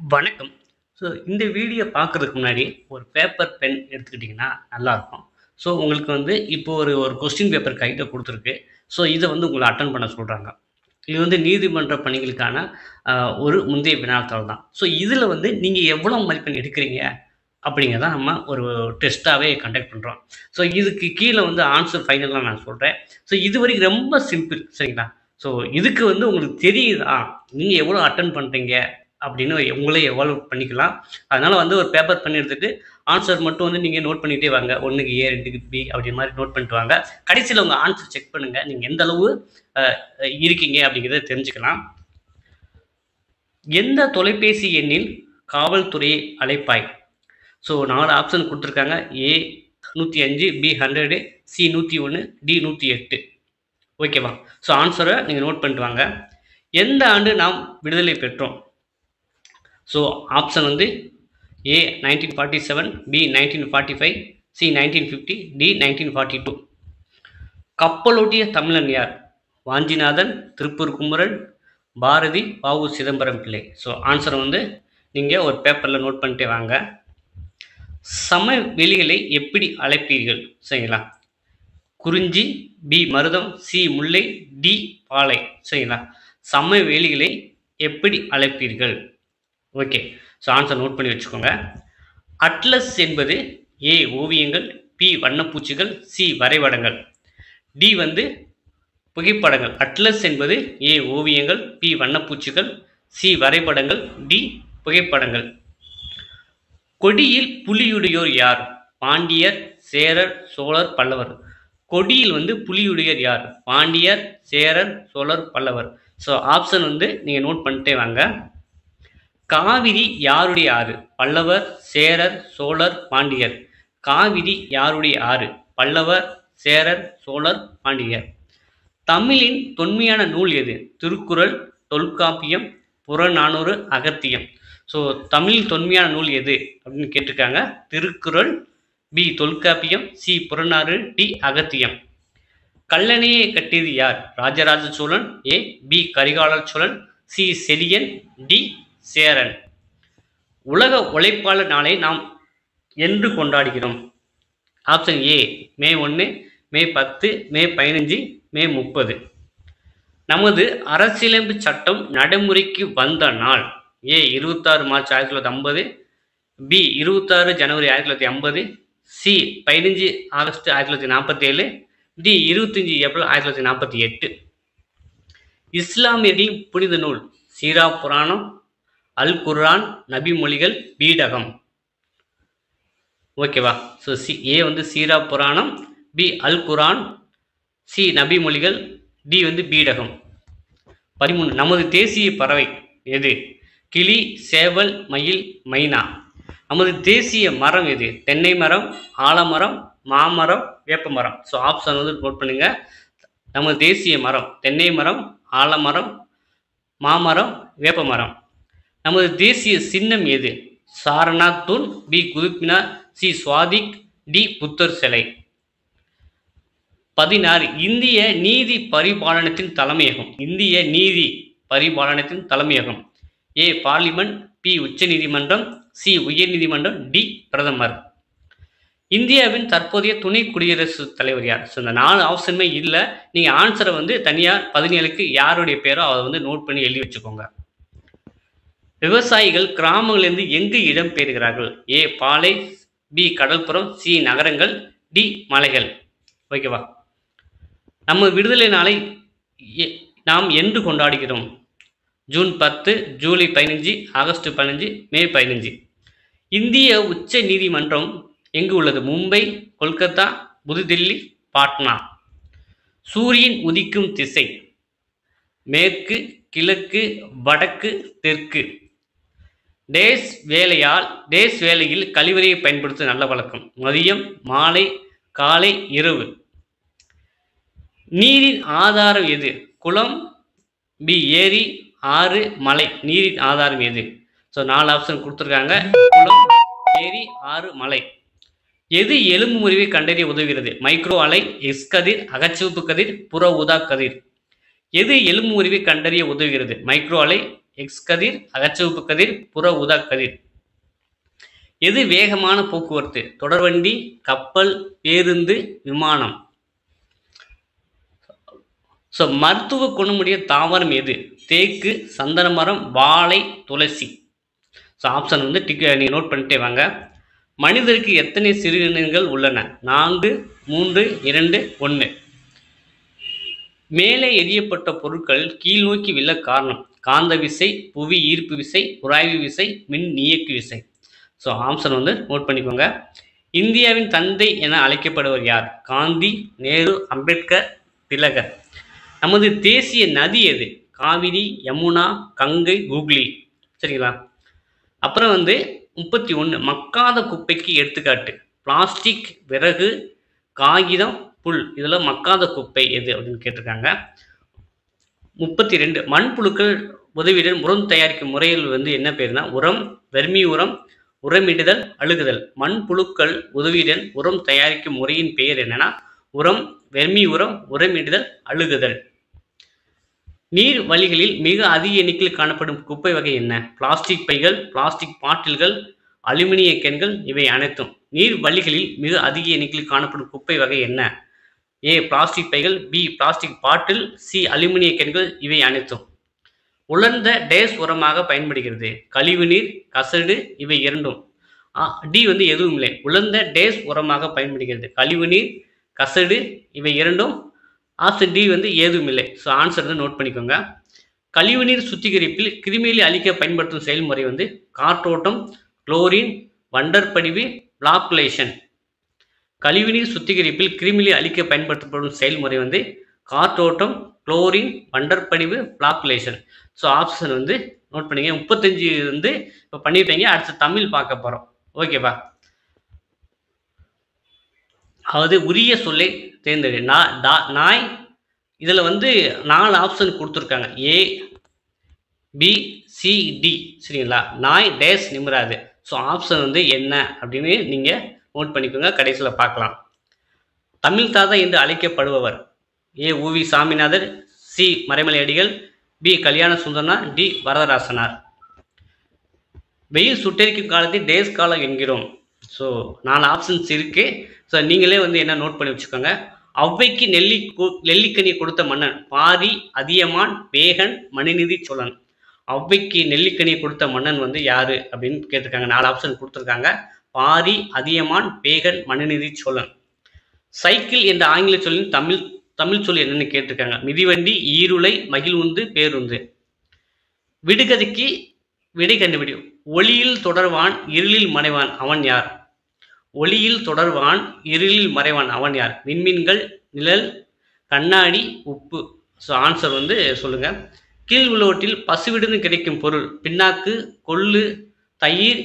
வணக்கம். ஸோ இந்த வீடியோ பார்க்கறதுக்கு முன்னாடி ஒரு பேப்பர், பென் எடுத்துக்கிட்டிங்கன்னா நல்லாயிருக்கும் ஸோ உங்களுக்கு வந்து இப்போ ஒரு ஒரு கொஸ்டின் பேப்பர் கையில கொடுத்துருக்கு ஸோ இதை வந்து உங்களை அட்டன் பண்ண சொல்கிறாங்க இது வந்து நீதிமன்ற பணிகளுக்கான ஒரு முந்தைய வினாத்தாள் தான். ஸோ இதில் வந்து நீங்கள் எவ்வளோ மதிப்பெண் எடுக்கிறீங்க? அப்படிங்கிறத நம்ம ஒரு டெஸ்ட்டாகவே கண்டக்ட் பண்ணுறோம் ஸோ இதுக்கு கீழே வந்து ஆன்சர் ஃபைனலாக நான் சொல்கிறேன் ஸோ இது வரைக்கும் ரொம்ப சிம்பிள் சரிங்களா? ஸோ இதுக்கு வந்து உங்களுக்கு தெரியுதா? நீங்கள் எவ்வளோ அட்டன் பண்ணுறீங்க அப்படின்னு உங்களே எவால்வ் பண்ணிக்கலாம். அதனால் வந்து ஒரு பேப்பர், பண்ணிடுறதுக்கு ஆன்சர் மட்டும் வந்து நீங்கள் நோட் பண்ணிகிட்டே வாங்க. ஒன்றுக்கு ஏ, ரெண்டுக்கு பி அப்படி மாதிரி நோட் பண்ணிட்டு வாங்க. கடைசியில் உங்கள் ஆன்சர் செக் பண்ணுங்கள் நீங்கள் எந்த அளவு இருக்கீங்க அப்படிங்கிறத தெரிஞ்சுக்கலாம். எந்த தொலைபேசி எண்ணில் காவல்துறையை அழைப்பாய்? ஸோ நாலு ஆப்ஷன் கொடுத்துருக்காங்க ஏ 105, பி 100, சி 101, டி 108. ஓகேவா? ஸோ ஆன்சரை நீங்கள் நோட் பண்ணிட்டு வாங்க. எந்த ஆண்டு நாம் விடுதலை பெற்றோம்? ஸோ ஆப்ஷன் வந்து ஏ 1947, பி 1945, சி 1950, டி 1942. கப்பலோட்டிய தமிழன் யார்? வாஞ்சிநாதன், திருப்பூர் குமரன், பாரதி, பாவு உ. சிதம்பரம் பிள்ளை. ஸோ ஆன்சர் வந்து நீங்கள் ஒரு பேப்பரில் நோட் பண்ணிட்டே வாங்க. சமவெளிகளை எப்படி அழைப்பீர்கள்? சரிங்களா? குறிஞ்சி, பி மருதம், சி முல்லை, டி பாலை. சரிங்களா? சமவெளிகளை எப்படி அழைப்பீர்கள்? ஓகே. ஸோ ஆன்சர் நோட் பண்ணி வச்சுக்கோங்க. அட்லஸ் என்பது ஏ ஓவியங்கள், பி வண்ணப்பூச்சுகள், சி வரைபடங்கள். டி வந்து புகைப்படங்கள். அட்லஸ் என்பது ஏ ஓவியங்கள், பி வண்ணப்பூச்சுகள், சி வரைபடங்கள், டி புகைப்படங்கள். கொடியில் புலியுடையோர் யார்? பாண்டியர், சேரர், சோழர், பல்லவர். கொடியில் வந்து புலியுடையர் யார்? பாண்டியர், சேரர், சோழர், பல்லவர். ஸோ ஆப்ஷன் வந்து நீங்கள் நோட் பண்ணிட்டே வாங்க. காவிரி யாருடைய ஆறு? பல்லவர், சேரர், சோழர், பாண்டியர். காவிரி யாருடைய ஆறு? பல்லவர், சேரர், சோழர், பாண்டியர். தமிழின் தொன்மையான நூல் எது? திருக்குறள், தொல்காப்பியம், புறநானூறு, அகத்தியம். ஸோ தமிழின் தொன்மையான நூல் எது? அப்படின்னு கேட்டிருக்காங்க. Thirukkural, B Tolkappiyam, C Purananuru D Agathiyam. கல்லணையை கட்டியது யார்? Rajaraja Cholan, A B Karikalar Cholan, C Cheliyan, D Cheran. உலக உழைப்பாளர் நாளை நாம் என்று கொண்டாடுகிறோம். ஆப்ஷன் ஏ மே ஒன்று மே பத்து மே பதினஞ்சு மே முப்பது. நமது அரசியலமைப்பு சட்டம் நடைமுறைக்கு வந்த நாள். ஏ இருபத்தாறு மார்ச் ஆயிரத்தி தொள்ளாயிரத்தி ஐம்பது. பி இருபத்தாறு ஜனவரி ஆயிரத்தி தொள்ளாயிரத்தி ஐம்பது. சி பதினஞ்சு ஆகஸ்ட் ஆயிரத்தி தொள்ளாயிரத்தி நாற்பத்தி ஏழு டி இருபத்தஞ்சி ஏப்ரல் ஆயிரத்தி தொள்ளாயிரத்தி நாற்பத்தி எட்டு. இஸ்லாமியர்களின் புனித நூல் சீரா புராணம் அல் குர்ஆன், நபி மொழிகள், பீடகம். ஓகேவா? ஸோ சி ஏ வந்து Seera Puranam, B Al Quran C நபி மொழிகள், டி வந்து பீடகம். 13 நமது தேசிய பறவை எது? கிளி, சேவல், மயில், மைனா. நமது தேசிய மரம் எது? தென்னை மரம், ஆலமரம், மாமரம், வேப்பமரம். ஸோ ஆப்ஷன் வந்து நோட் பண்ணுங்க. நமது தேசிய மரம் தென்னை மரம், ஆலமரம், மாமரம், வேப்பமரம். நமது தேசிய சின்னம் எது? சாரநாத் தூண், பி குதுப்மினார் சி ஸ்வாதிக், டி புத்தர் சிலை. 16 இந்திய நீதி பரிபாலனத்தின் தலைமையகம்? இந்திய நீதி பரிபாலனத்தின் தலைமையகம்? ஏ பார்லிமெண்ட் பி உச்சநீதிமன்றம், சி உயர்நீதிமன்றம், டி பிரதமர். இந்தியாவின் தற்போதைய துணை குடியரசுத் தலைவர் யார்? ஸோ இந்த நாலு ஆப்ஷனுமே இல்லை நீங்கள் ஆன்சரை வந்து தனியார் பதினேழுக்கு யாருடைய பேரோ அதை வந்து நோட் பண்ணி எழுதி வச்சுக்கோங்க. விவசாயிகள் கிராமங்களிலிருந்து எங்கு இடம்பெயர்கிறார்கள்? ஏ பாலை, பி கடல்புறம், சி நகரங்கள், டி மலைகள். ஓகேவா? நம்ம விடுதலை நாளை எ நாம் என்று கொண்டாடுகிறோம்? June 10, July 15, August 15, May 15. இந்திய உச்ச நீதிமன்றம் எங்கு உள்ளது? மும்பை, கொல்கத்தா, புதுதில்லி, பாட்னா. சூரியன் உதிக்கும் திசை? மேற்கு, கிழக்கு, வடக்கு, தெற்கு. டேஸ் வேலையால் டேஸ் வேலையில் கழிவறையை பயன்படுத்த நல்ல வழக்கம்? மதியம், மாலை, காலை, இரவு. நீரின் ஆதாரம் எது? குளம், பி ஏரி, ஆறு, மலை. நீரின் ஆதாரம் எது? ஸோ நாலு ஆப்ஷன் கொடுத்துருக்காங்க குளம், ஏரி, ஆறு, மலை. எது எலும்பு முறிவை கண்டறிய உதவுகிறது? மைக்ரோ அலை, எஸ்கதிர் அகச்சிவப்பு கதிர், புற ஊதா கதிர். எது எலும்பு முறிவை கண்டறிய உதவுகிறது? மைக்ரோ அலை, எக்ஸ் கதிர் அகச்சிவப்பு கதிர் புற உதா கதிர். எது வேகமான போக்குவரத்து? தொடர்வண்டி கப்பல் பேருந்து விமானம். ஸோ மருத்துவ குணமுடைய தாவரம் எது? தேக்கு சந்தன மரம் வாழை துளசி. ஸோ ஆப்ஷன் வந்து டிக் நீங்கள் நோட் பண்ணிட்டே வாங்க. மனிதருக்கு எத்தனை சிறுநீர்கள் உள்ளன? நான்கு மூன்று இரண்டு ஒன்று மேலே எரியப்பட்ட பொருட்கள் கீழ்நோக்கி விழ காரணம். காந்த விசை புவி ஈர்ப்பு விசை உராய்வு விசை மின் இயக்கு விசை. ஸோ ஆம்சன் வந்து நோட் பண்ணிக்கோங்க. இந்தியாவின் தந்தை என அழைக்கப்படுவர் யார்? காந்தி நேரு அம்பேத்கர் திலகர். நமது தேசிய நதி எது? காவிரி யமுனா கங்கை ஹூக்ளி. சரிங்களா? அப்புறம் வந்து முப்பத்தி ஒன்று மக்காத குப்பைக்கு எடுத்துக்காட்டு. பிளாஸ்டிக் விறகு காகிதம் புல். இதெல்லாம் மக்காத குப்பை எது அப்படின்னு கேட்டிருக்காங்க. முப்பத்தி ரெண்டு மண்புழுக்கள் உதவியுடன் உரம் தயாரிக்கும் முறையில் வந்து என்ன பேருனா உரம் வெர்மி உரம் உரமிடுதல் அழுகுதல். மண்புழுக்கள் உதவியுடன் உரம் தயாரிக்கும் முறையின் பெயர் என்னன்னா உரம் வெர்மி உரம் உரமிடுதல் அழுகுதல். நீர் வழிகளில் மிக அதிக எண்ணிக்கையில் காணப்படும் குப்பை வகை என்ன? பிளாஸ்டிக் பைகள் பிளாஸ்டிக் பாட்டில்கள் அலுமினிய கேன்கள் இவை அனைத்தும். நீர் வழிகளில் மிக அதிக எண்ணிக்கையில் காணப்படும் குப்பை வகை என்ன? ஏ பிளாஸ்டிக் பைகள் பி பிளாஸ்டிக் பாட்டில் சி அலுமினிய கேன்கள் இவை அனைத்தும். உலர்ந்த டேஸ் உரமாக பயன்படுகிறது. கழிவுநீர் கசடு இவை இரண்டும். ஆ, டி வந்து எதுவும் இல்லை. உலர்ந்த டேஸ் உரமாக பயன்படுகிறது. கழிவுநீர் கசடு இவை இரண்டும். ஆப்ஷன் டி வந்து ஏதும் இல்லை. ஸோ ஆன்சர் வந்து நோட் பண்ணிக்கோங்க. கழிவுநீர் சுத்திகரிப்பில் கிருமிகளை அழிக்க பயன்படுத்தும் செயல்முறை வந்து காற்றோட்டம் குளோரின் வண்டற்படிவு பிளாக்குலேஷன் கழிவுநீர் சுத்திகரிப்பில் கிருமிகளை அழிக்க பயன்படுத்தப்படும் செயல்முறை வந்து காற்றோட்டம் குளோரின் வண்டற்படிவு பிளாக்குலேஷன் ஸோ ஆப்ஷன் வந்து நோட் பண்ணிங்க. முப்பத்தஞ்சு வந்து இப்போ பண்ணிட்டீங்க அடுத்து தமிழ் பார்க்க போகிறோம் ஓகேவா அதாவது உரிய சொல்லை தேர்ந்தெடு. நா- டா- நாய். இதில் வந்து நாலு ஆப்ஷன் கொடுத்துருக்காங்க. ஏ பி சி டி சரிங்களா? நாய் டேஸ் நிமிராது. ஸோ ஆப்ஷன் வந்து என்ன அப்படின்னு நீங்கள் நோட் பண்ணிக்கோங்க கடைசியில் பார்க்கலாம். தமிழ் தாதா என்று அழைக்கப்படுபவர் A U Ve Saminathar C Maraimalai Adigal B கல்யாண சுந்தரனார் டி வரதராசனார். வெயில் சுட்டரிக்கும் காலத்தை டேஸ் காலம் என்கிறோம். ஸோ நாலு ஆப்ஷன்ஸ் இருக்கு. ஸோ நீங்களே வந்து என்ன நோட் பண்ணி வச்சுக்கோங்க. ஔவைக்கு நெல்லி கு- நெல்லிக்கனி கொடுத்த மன்னன் பாரி அதியமான் வேகன் மணிநிதி சோழன். ஔவைக்கு நெல்லிக்கனி கொடுத்த மன்னன் வந்து யாரு அப்படின்னு கேட்டிருக்காங்க. நாலு ஆப்ஷன் கொடுத்துருக்காங்க. பாரி அதியமான் பேகன் மனுநிதி சோழன். சைக்கிள் என்ற ஆங்கில சொல்லின் தமிழ் தமிழ் சொல் என்னன்னு கேட்டிருக்காங்க. மிதிவண்டி ஈருளை மகிழ்வுந்து பேருந்து. விடுகதைக்கு விடை கண்டுபிடி. ஒளியில் தொடர்வான் இருளில் மறைவான் அவன் யார்? ஒளியில் தொடர்வான் இருளில் மறைவான் அவன் யார்? விண்மீன்கள் நிழல் கண்ணாடி உப்பு. ஸோ ஆன்சர் வந்து சொல்லுங்க. கீழ் உள்ளவற்றில் பசுவிடுந்து கிடைக்கும் பொருள். பின்னாக்கு கொள்ளு தயிர்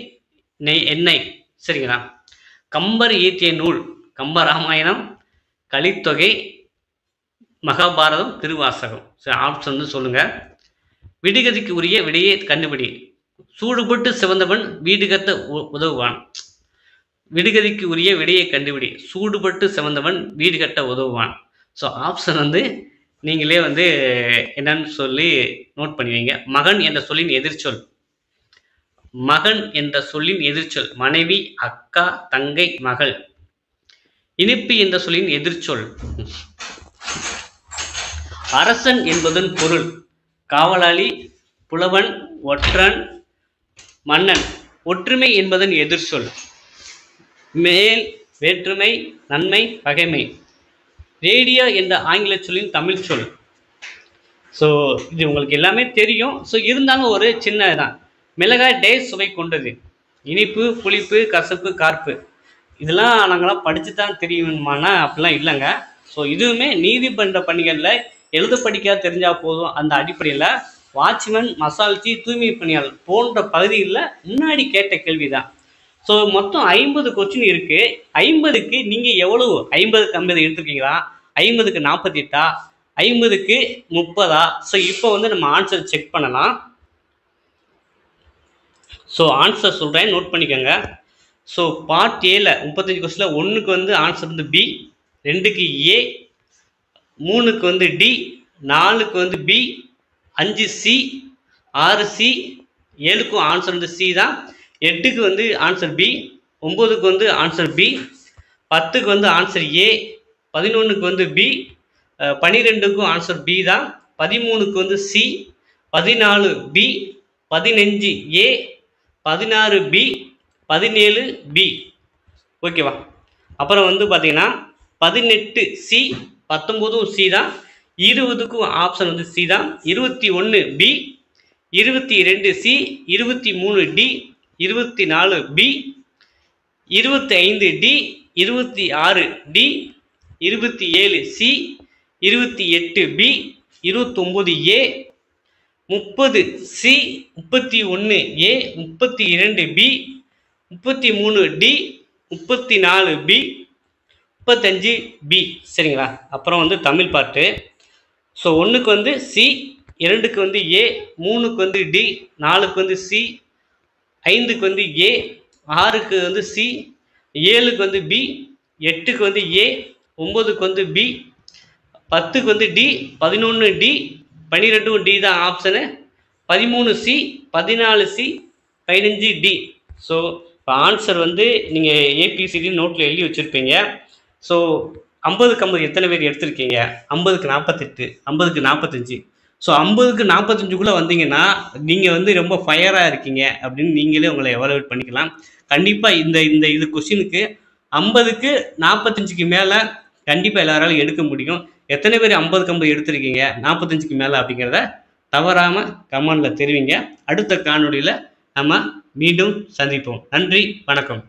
நெய் எண்ணெய். சரிங்களா? கம்பர் இயற்றிய நூல் கம்ப ராமாயணம் கலித்தொகை மகாபாரதம் திருவாசகம். சரி ஆப்ஷன் வந்து சொல்லுங்க. விடுகதிக்கு உரிய விடையை கண்டுபிடி. சூடுபட்டு சிவந்தவன் வீடுகத்த உ- உதவுவான். விடுகதிக்கு உரிய விடையை கண்டுபிடி. சூடுபட்டு சிவந்தவன் வீடு கட்ட உதவுவான். ஸோ ஆப்ஷன் வந்து நீங்களே வந்து என்னன்னு சொல்லி நோட் பண்ணுவீங்க மகன் என்ற சொல்லின் எதிர்ச்சொல். மகன் என்ற சொல்லின் எதிர்ச்சொல் மனைவி அக்கா தங்கை மகள். இனிப்பு என்ற சொல்லின் எதிர்ச்சொல். அரசன் என்பதன் பொருள் காவலாளி புலவன் ஒற்றன் மன்னன். ஒற்றுமை என்பதன் எதிர்ச்சொல். மேல் வேற்றுமை நன்மை பகைமை. ரேடியோ என்ற ஆங்கில சொல்லின் தமிழ் சொல். ஸோ இது உங்களுக்கு எல்லாமே தெரியும். ஸோ இருந்தாலும் ஒரு சின்ன தான் மிளகாய் டே சுவை கொண்டது. இனிப்பு புளிப்பு கசப்பு கார்ப்பு. இதெல்லாம் நாங்களாம் படித்து தான் தெரியுமானா அப்படிலாம் இல்லைங்க. ஸோ இதுவுமே நீதிமன்ற பணிகளில் எழுத படிக்க தெரிஞ்சால் போதும். அந்த அடிப்படையில் வாட்ச்மேன் மசால்ச்சி தூய்மை பணியாளர் போன்ற பகுதிகளில் முன்னாடி கேட்ட கேள்வி தான் ஸோ மொத்தம் ஐம்பது கொஸ்டின் இருக்குது ஐம்பதுக்கு நீங்கள் எவ்வளவு? ஐம்பதுக்கு ஐம்பது எடுத்துருக்கீங்களா? ஐம்பதுக்கு நாற்பத்தி எட்டா ஐம்பதுக்கு முப்பதா? ஸோ இப்போ வந்து நம்ம ஆன்சர் செக் பண்ணலாம். ஸோ ஆன்சர் சொல்கிறேன் நோட் பண்ணிக்கோங்க. ஸோ பார்ட் ஏல முப்பத்தஞ்சு கொஸ்டில் ஒன்றுக்கு வந்து ஆன்சர் வந்து பி ரெண்டுக்கு ஏ மூணுக்கு வந்து டி நாலுக்கு வந்து பி அஞ்சு சி ஆறு சி ஏழுக்கும் ஆன்சர் வந்து சி தான். எட்டுக்கு வந்து ஆன்சர் பி ஒம்போதுக்கு வந்து ஆன்சர் பி பத்துக்கு வந்து ஆன்சர் ஏ பதினொன்றுக்கு வந்து பி பன்னிரெண்டுக்கும் ஆன்சர் பி தான். பதிமூணுக்கு வந்து சி பதினாலு பி பதினஞ்சு ஏ பதினாறு பி பதினேழு பி ஓகேவா அப்புறம் வந்து பார்த்தீங்கன்னா பதினெட்டு சி பத்தொம்போதும் சி தான். இருபதுக்கும் ஆப்ஷன் வந்து சி தான். இருபத்தி ஒன்று பி இருபத்தி ரெண்டு சி இருபத்தி மூணு டி இருபத்தி நாலு பி இருபத்தி ஐந்து டி இருபத்தி ஆறு டி இருபத்தி ஏழு சி இருபத்தி எட்டு பி இருபத்தொம்போது ஏ முப்பது சி முப்பத்தி ஒன்று ஏ முப்பத்தி இரண்டு பி முப்பத்தி மூணு டி முப்பத்தி நாலு பி முப்பத்தஞ்சு பி சரிங்களா? அப்புறம் வந்து தமிழ் பாட்டு. ஸோ ஒன்றுக்கு வந்து சி இரண்டுக்கு வந்து ஏ மூணுக்கு வந்து டி நாலுக்கு வந்து சி ஐந்துக்கு வந்து ஏ ஆறுக்கு வந்து சி ஏழுக்கு வந்து பி எட்டுக்கு வந்து ஏ ஒம்போதுக்கு வந்து பி பத்துக்கு வந்து டி பதினொன்று டி பன்னிரெண்டும் டி தான் ஆப்ஷனு பதிமூணு சி பதினாலு சி பதினஞ்சு டி ஸோ இப்போ ஆன்சர் வந்து நீங்கள் ஏபிசிடி நோட்டில் எழுதி வச்சுருப்பீங்க. ஸோ ஐம்பதுக்கு ஐம்பது எத்தனை பேர் எடுத்திருக்கீங்க? ஐம்பதுக்கு நாற்பத்தெட்டு ஐம்பதுக்கு நாற்பத்தஞ்சு ஸோ ஐம்பதுக்கு நாற்பத்தஞ்சுக்குள்ளே வந்தீங்கன்னா நீங்கள் வந்து ரொம்ப ஃபயராக இருக்கீங்க அப்படின்னு நீங்களே உங்களை எவாலுவேட் பண்ணிக்கலாம். கண்டிப்பாக இந்த இந்த இது கொஷினுக்கு ஐம்பதுக்கு நாற்பத்தஞ்சுக்கு மேலே கண்டிப்பாக எல்லாராலும் எடுக்க முடியும். எத்தனை பேர் ஐம்பது கம்பு எடுத்திருக்கீங்க? நாற்பத்தஞ்சுக்கு மேலே அப்படிங்கிறத தவறாமல் கமெண்டில் தெரிவிங்க. அடுத்த காணொளியில் நம்ம மீண்டும் சந்திப்போம். நன்றி வணக்கம்.